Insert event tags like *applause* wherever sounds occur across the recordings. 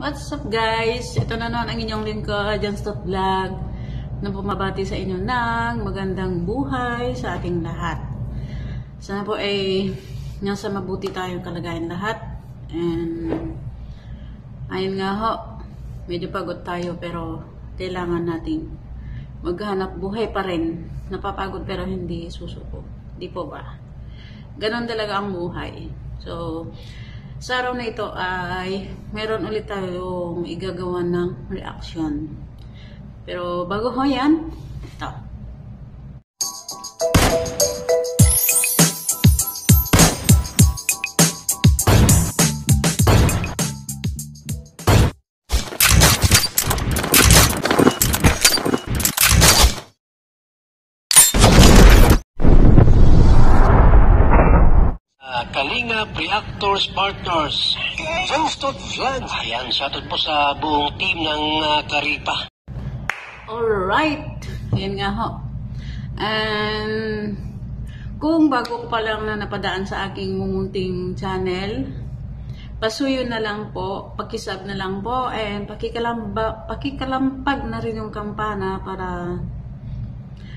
What's up guys? Ito na naman ang inyong lingkod, John Stott Vlog na bumabati sa inyo ng magandang buhay sa ating lahat. Sana po ay nasa mabuti tayong kalagayan lahat. And ayun nga ho, medyo pagod tayo pero kailangan nating maghanap buhay pa rin. Napapagod pero hindi susuko. Di po ba? Ganon talaga ang buhay. So, sa araw na ito ay meron ulit tayong igagawa ng reaction. Pero bago ho yan, Kalinga Reactors Partners. Johnston Vlog. Ayan, shoutout po sa buong team ng uh, Karipa. Alright. Yan nga ho. And kung bago ko pa lang na napadaan sa aking mumunting channel, pasuyo na lang po, pakisub na lang po, and pakikalamba, pakikalampag na rin yung kampana para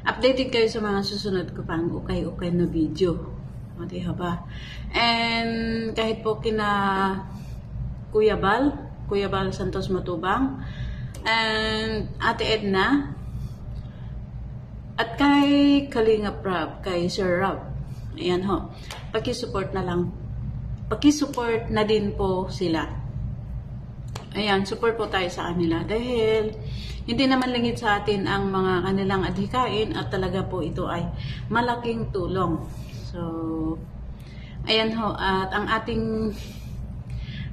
updated kayo sa mga susunod ko pang ukay-ukay na video. Di ba? And kahit po kina Kuya Bal, Kuya Bal Santos Matubang, and Ate Edna, at kay Kalinga Prab, kay Sir Rob. Ayan ho. Pakisupport na lang. Pakisupport na din po sila. Ayan, support po tayo sa kanila. Dahil hindi naman lingid sa atin ang mga kanilang adhikain at talaga po ito ay malaking tulong. So, ayan ho. At ang ating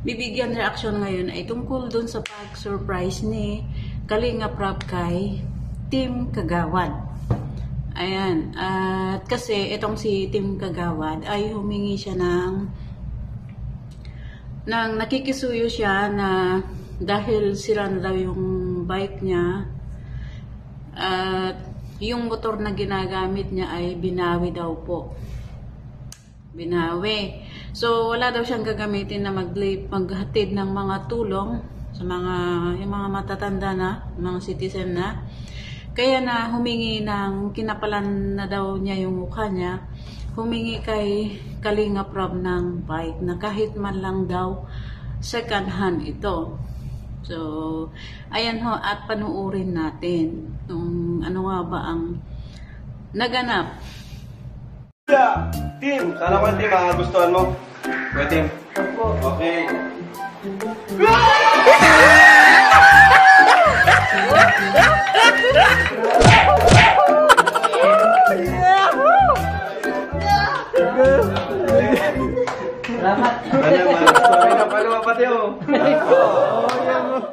bibigyan reaction ngayon ay tungkol dun sa pag-surprise ni Kalinga Prab kay Team Kagawad. Ayan. At kasi itong si Tim Kagawad ay humingi siya ng nang nakikisuyo siya na dahil sira na daw yung bike niya at yung motor na ginagamit niya ay binawi daw po. Binawi. So, wala daw siyang gagamitin na mag maghatid ng mga tulong sa mga, yung mga matatanda na, mga citizen na. Kaya na humingi ng kinapalan na daw niya yung mukha niya, humingi kay Kalinga Prab ng bike na kahit man lang daw second hand ito. So, ayan ho, at panuorin natin kung ano nga ba ang naganap. Yeah! Team! Sana ko yung team mo. Kuya team. Okay. Salamat. Na pala pati oh.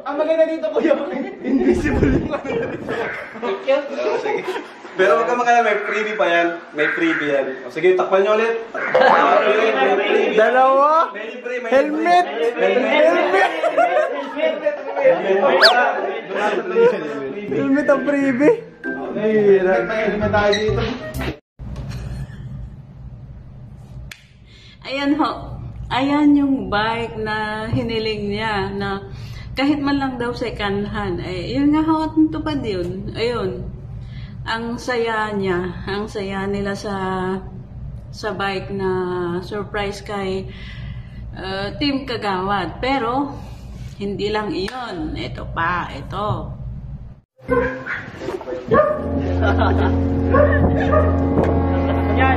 Ang maganda dito kuya, invisible yung ano dito. Oh, sige. Pero huwag ka makala, may freebie pa yan. May freebie yan. O, sige, takpan nyo ulit. May freebie. Dalawa? May libre, may Helmet! libre. Helmet! Helmet ang freebie. Hirap. Helmet tayo dito. Ayan ho. Ayan yung bike na hiniling niya na kahit man lang daw second hand. Ay, yun nga ho, tupad yun. Ayun. Ang saya niya, ang saya nila sa sa bike na surprise kay uh, Team Kagawad. Pero, hindi lang iyon. Ito pa, ito. *laughs*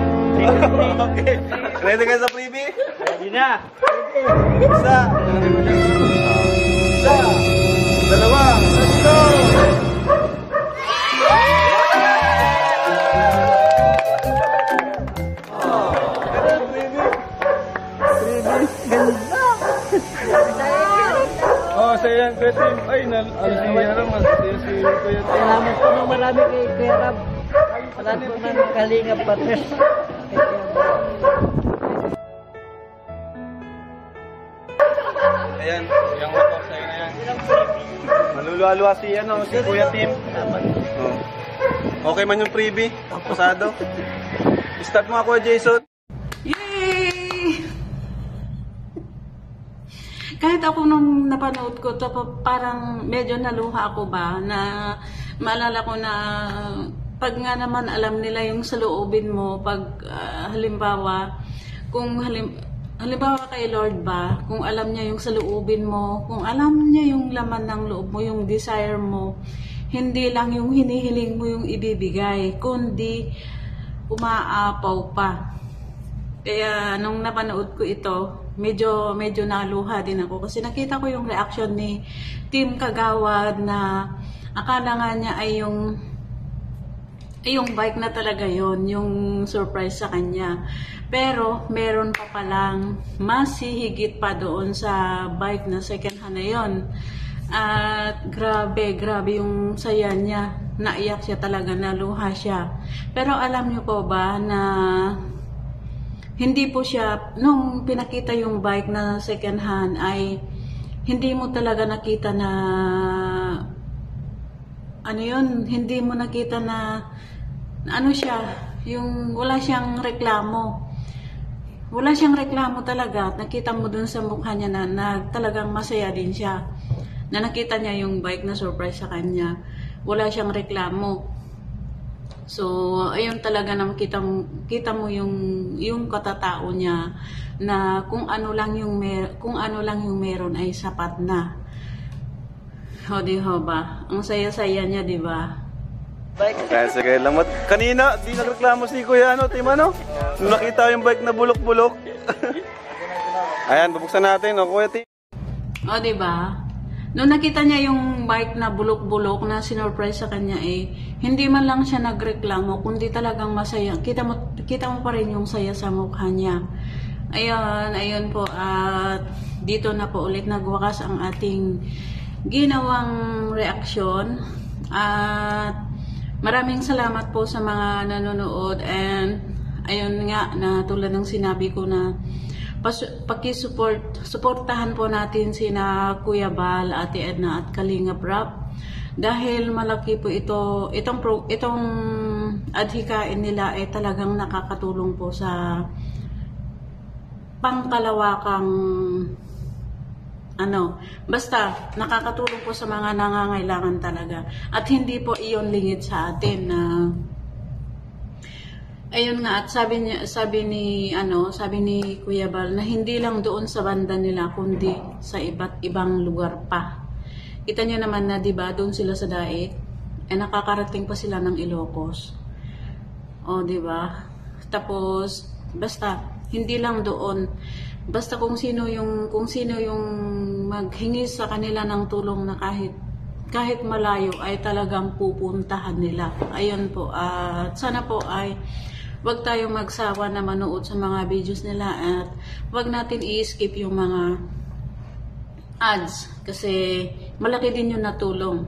Okay. Ready ka sa freebie? Ready na. Isa. Kuya Tim. Ay, na, ano si Yara, mas si Kuya Tim. Salamat po ng marami kay Kuya Rab. Salamat po ng kalingap partners. Ayan. Yung motor sa'yo na yan. Maluluwa-luwa si, ano, si Kuya Tim. Oh. Okay man yung freebie? Pasado? Start mo ako, Jason. Kahit ako nung napanood ko to parang medyo naluha ako ba na maalala ko na pag nga naman alam nila yung sa loobin mo pag ah, halimbawa kung halim, halimbawa kay Lord ba kung alam niya yung sa loobin mo kung alam niya yung laman ng loob mo yung desire mo hindi lang yung hinihiling mo yung ibibigay kundi umaapaw pa. Kaya nung napanood ko ito, medyo medyo naluha din ako kasi nakita ko yung reaction ni Team Kagawad na akala nga niya ay yung ay yung bike na talaga yon yung surprise sa kanya. Pero meron pa palang mas higit pa doon sa bike na second hand na yon. At grabe, grabe yung saya niya. Naiyak siya talaga, naluha siya. Pero alam niyo po ba na hindi po siya, nung pinakita yung bike na second hand ay hindi mo talaga nakita na ano yun, hindi mo nakita na, ano siya, yung wala siyang reklamo. Wala siyang reklamo talaga. Nakita mo dun sa mukha niya na, na talagang masaya din siya. Na nakita niya yung bike na surprise sa kanya. Wala siyang reklamo. So, ayun talaga na kita mo, kita mo yung yung katatao niya na kung ano lang yung mer kung ano lang yung meron ay sapat na. O di ho ba? Ang saya-saya niya, di ba? Kaya sige, lamot. Kanina, di nagreklamo si Kuya ano, Tim ano? Nung nakita yung bike na bulok-bulok. *laughs* Ayan, bubuksan natin, no, Kuya Tim. O di ba? Nung nakita niya yung bike na bulok-bulok na sinurprise sa kanya eh, hindi man lang siya nagreklamo, kundi talagang masaya. Kita mo, kita mo pa rin yung saya sa mukha niya. Ayun, ayun po. At dito na po ulit nagwakas ang ating ginawang reaksyon. At maraming salamat po sa mga nanonood and ayun nga na tulad ng sinabi ko na pakisupport, supportahan po natin sina Kuya Bal, Ate Edna at Kalinga Prap dahil malaki po ito itong pro, itong adhikain nila ay talagang nakakatulong po sa pangkalawakang ano, basta nakakatulong po sa mga nangangailangan talaga. At hindi po iyon lingid sa atin na Ayun nga at sabi niya sabi ni ano, sabi ni Kuya Bal na hindi lang doon sa banda nila kundi sa iba't ibang lugar pa. Kita niyo naman na 'di ba, doon sila sa Daig, eh nakakarating pa sila ng Ilocos. O 'di ba? Tapos basta hindi lang doon basta kung sino yung kung sino yung maghingi sa kanila ng tulong na kahit kahit malayo ay talagang pupuntahan nila. Ayun po. At sana po ay wag tayong magsawa na manood sa mga videos nila at wag natin i-skip yung mga ads kasi malaki din yung natulong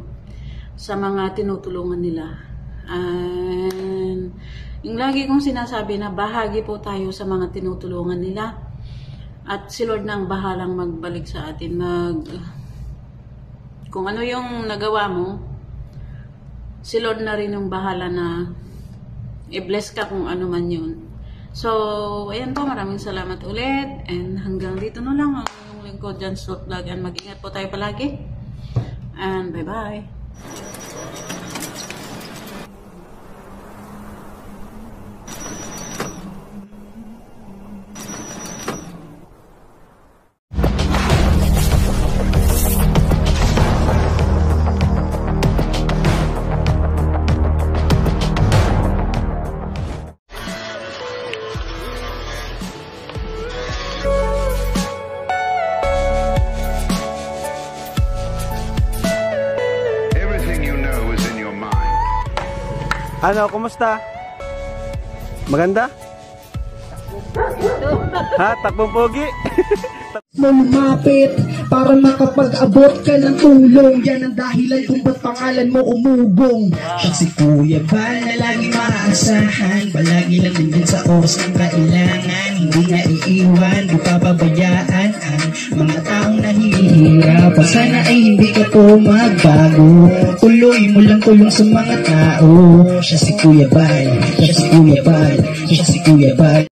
sa mga tinutulungan nila. And yung lagi kong sinasabi na bahagi po tayo sa mga tinutulungan nila at si Lord na ang bahalang magbalik sa atin mag kung ano yung nagawa mo si Lord na rin yung bahala na i-bless ka kung ano man yun. So, ayan po, maraming salamat ulit. And hanggang dito na lang ang inyong lingkod dyan sa vlog. And mag-ingat po tayo palagi. And bye-bye. Ano, kumusta? Maganda? ha, takbong pogi? *laughs* Lumapit para makapag-abot ka ng tulong Yan ang dahilan kung ba't pangalan mo umugong Siya si Kuya Bal na lagi maaasahan Palagi lang nandyan sa oras ng kailangan. Hindi na iiwan, di papabayaan Ang mga taong nahihirap. Sana ay hindi ka po magbago Tuloy mo lang tulong sa mga tao. Siya si Kuya Bal, siya si Kuya Bal, siya si Kuya Bal